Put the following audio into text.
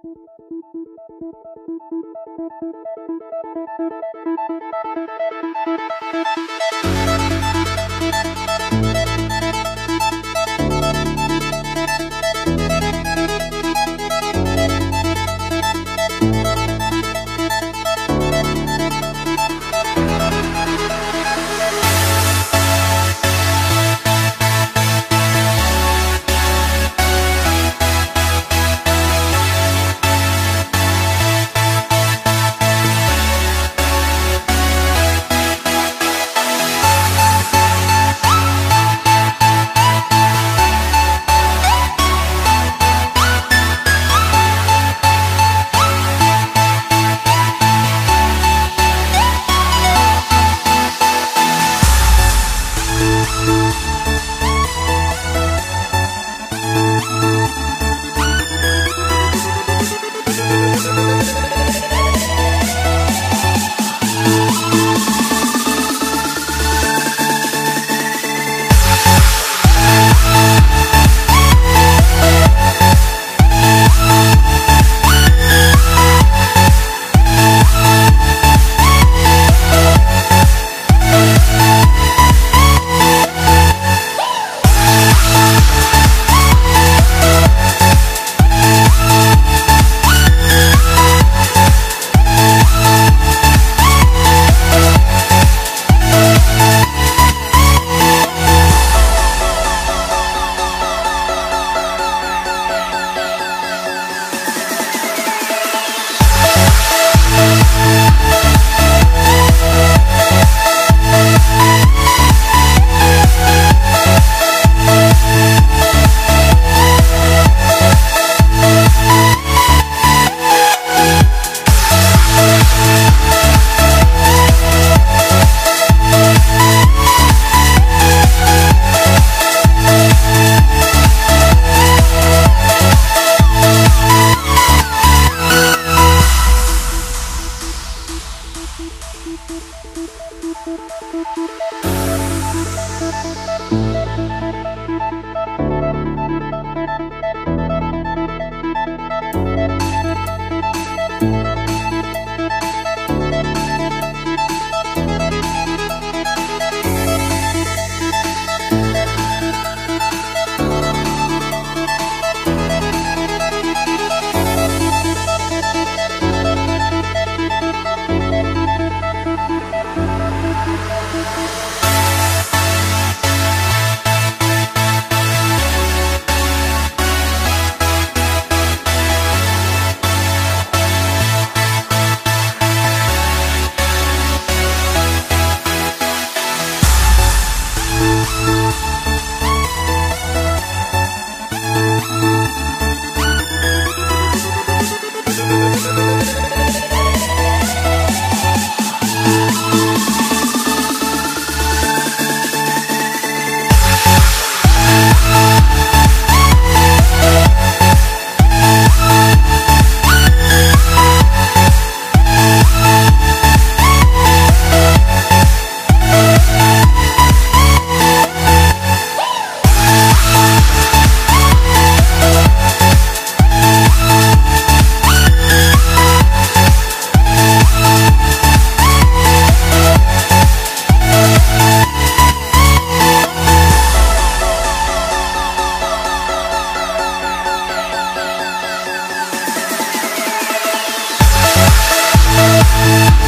Thank you. Thank